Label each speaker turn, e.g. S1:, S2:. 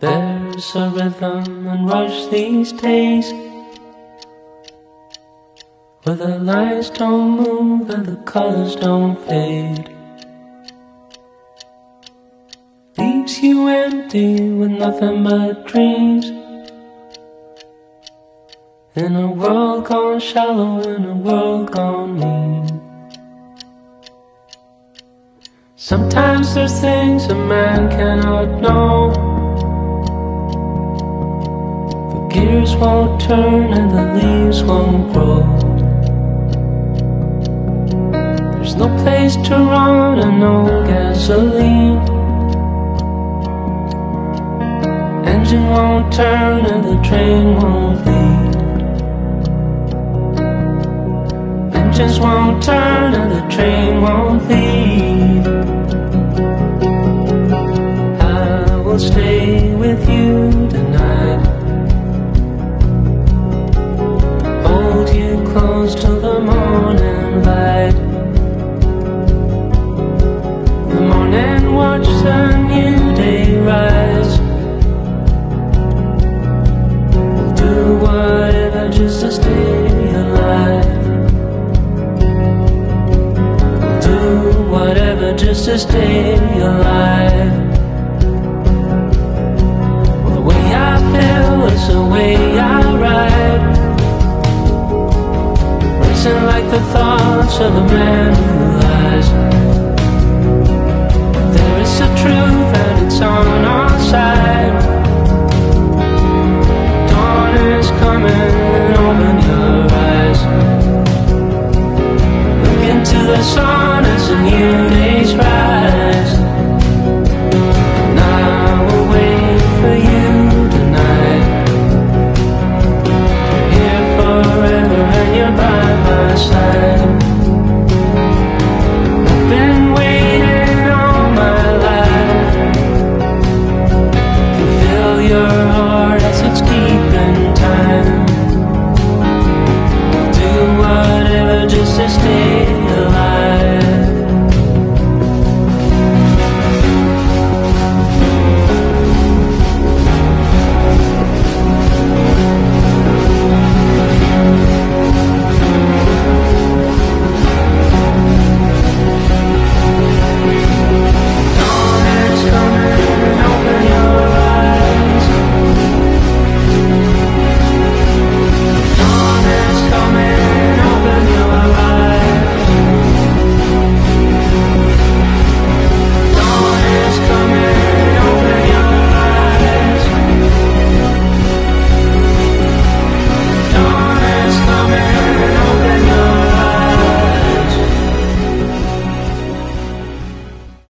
S1: There's a rhythm and rush these days Where the lights don't move and the colors don't fade. Leaves you empty with nothing but dreams In a world gone shallow, in a world gone mean Sometimes there's things a man cannot know The gears won't turn and the leaves won't grow. There's no place to run and no gasoline. Engine won't turn and the train won't leave. Engines won't turn and the train won't leave. I will stay with you tonight. Hold you close till the morning light The morning watch the new day rise We'll do whatever just to stay alive just to stay alive. Well, The way I feel is the way I ride. Racing like the thoughts of a man who